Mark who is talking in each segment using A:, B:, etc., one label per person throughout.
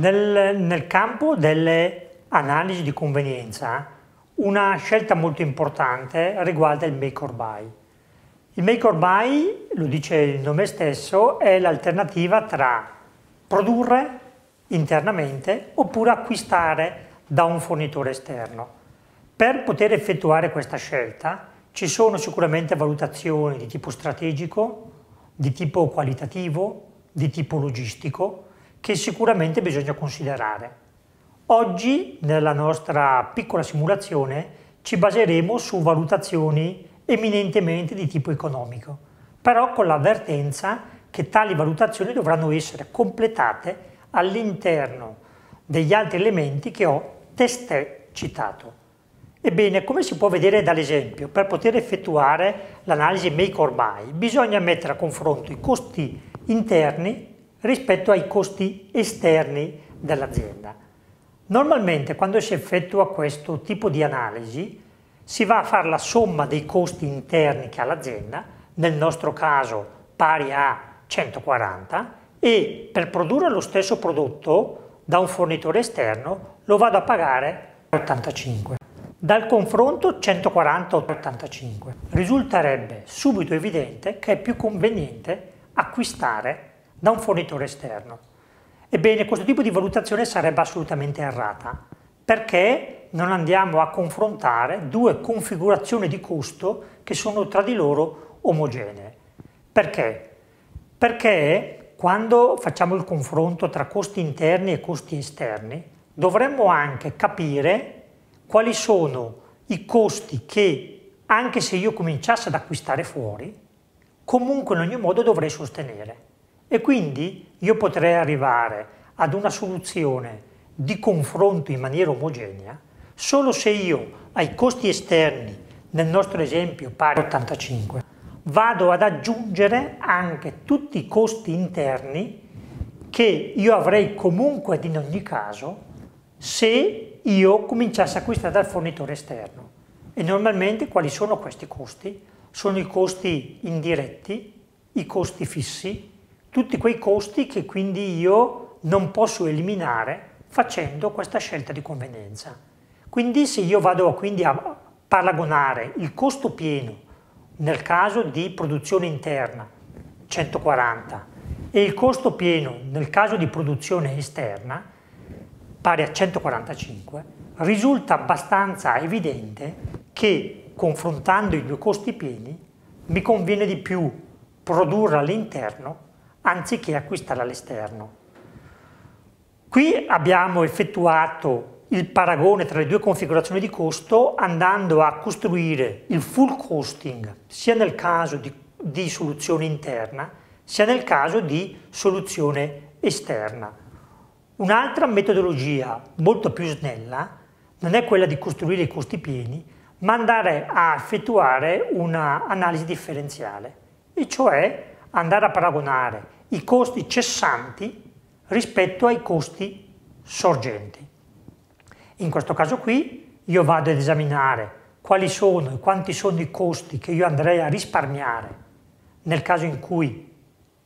A: Nel, nel campo delle analisi di convenienza, una scelta molto importante riguarda il make or buy. Il make or buy, lo dice il nome stesso, è l'alternativa tra produrre internamente oppure acquistare da un fornitore esterno. Per poter effettuare questa scelta ci sono sicuramente valutazioni di tipo strategico, di tipo qualitativo, di tipo logistico, che sicuramente bisogna considerare. Oggi nella nostra piccola simulazione ci baseremo su valutazioni eminentemente di tipo economico, però con l'avvertenza che tali valutazioni dovranno essere completate all'interno degli altri elementi che ho testé citato. Ebbene, come si può vedere dall'esempio, per poter effettuare l'analisi make or buy bisogna mettere a confronto i costi interni rispetto ai costi esterni dell'azienda. Normalmente quando si effettua questo tipo di analisi si va a fare la somma dei costi interni che ha l'azienda, nel nostro caso pari a 140, e per produrre lo stesso prodotto da un fornitore esterno lo vado a pagare 85. Dal confronto 140-85 risulterebbe subito evidente che è più conveniente acquistare da un fornitore esterno. Ebbene, questo tipo di valutazione sarebbe assolutamente errata, perché non andiamo a confrontare due configurazioni di costo che sono tra di loro omogenee. Perché? Perché quando facciamo il confronto tra costi interni e costi esterni, dovremmo anche capire quali sono i costi che, anche se io cominciassi ad acquistare fuori, comunque in ogni modo dovrei sostenere. E quindi io potrei arrivare ad una soluzione di confronto in maniera omogenea solo se io ai costi esterni, nel nostro esempio pari 85, vado ad aggiungere anche tutti i costi interni che io avrei comunque in ogni caso se io cominciassi a acquistare dal fornitore esterno. E normalmente quali sono questi costi? Sono i costi indiretti, i costi fissi, tutti quei costi che quindi io non posso eliminare facendo questa scelta di convenienza. Quindi se io vado quindi a paragonare il costo pieno nel caso di produzione interna, 140, e il costo pieno nel caso di produzione esterna, pari a 145, risulta abbastanza evidente che confrontando i due costi pieni mi conviene di più produrre all'interno anziché acquistare all'esterno. Qui abbiamo effettuato il paragone tra le due configurazioni di costo andando a costruire il full costing sia nel caso di, di soluzione interna sia nel caso di soluzione esterna. Un'altra metodologia molto più snella non è quella di costruire i costi pieni, ma andare a effettuare un'analisi differenziale, e cioè andare a paragonare i costi cessanti rispetto ai costi sorgenti. In questo caso qui io vado ad esaminare quali sono e quanti sono i costi che io andrei a risparmiare nel caso in cui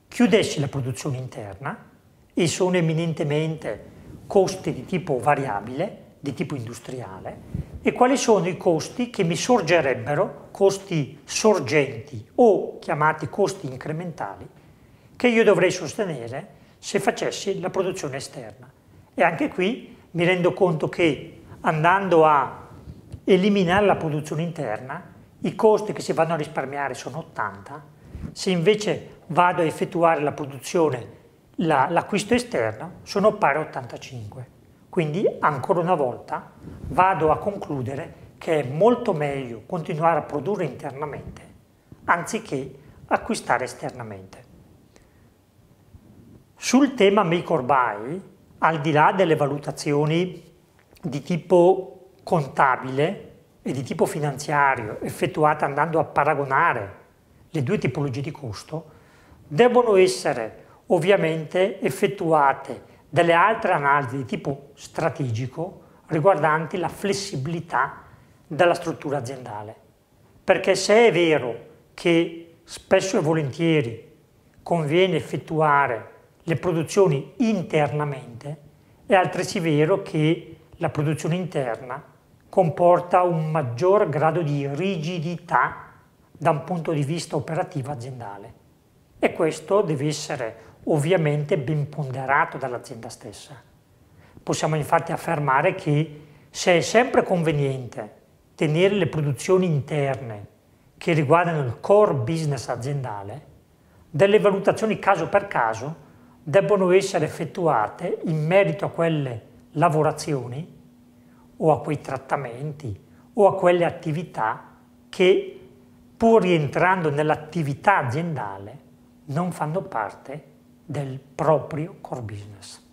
A: chiudessi la produzione interna e sono eminentemente costi di tipo variabile, di tipo industriale, e quali sono i costi che mi sorgerebbero, costi sorgenti o chiamati costi incrementali, che io dovrei sostenere se facessi la produzione esterna. E anche qui mi rendo conto che andando a eliminare la produzione interna, i costi che si vanno a risparmiare sono 80, se invece vado a effettuare la produzione l'acquisto la, esterno sono pari a 85. Quindi ancora una volta vado a concludere che è molto meglio continuare a produrre internamente anziché acquistare esternamente. Sul tema make or buy, al di là delle valutazioni di tipo contabile e di tipo finanziario effettuate andando a paragonare le due tipologie di costo, devono essere ovviamente effettuate delle altre analisi di tipo strategico riguardanti la flessibilità della struttura aziendale. Perché se è vero che spesso e volentieri conviene effettuare le produzioni internamente, è altresì vero che la produzione interna comporta un maggior grado di rigidità da un punto di vista operativo aziendale e questo deve essere ovviamente ben ponderato dall'azienda stessa. Possiamo infatti affermare che se è sempre conveniente tenere le produzioni interne che riguardano il core business aziendale, delle valutazioni caso per caso debbono essere effettuate in merito a quelle lavorazioni o a quei trattamenti o a quelle attività che pur rientrando nell'attività aziendale non fanno parte del proprio core business.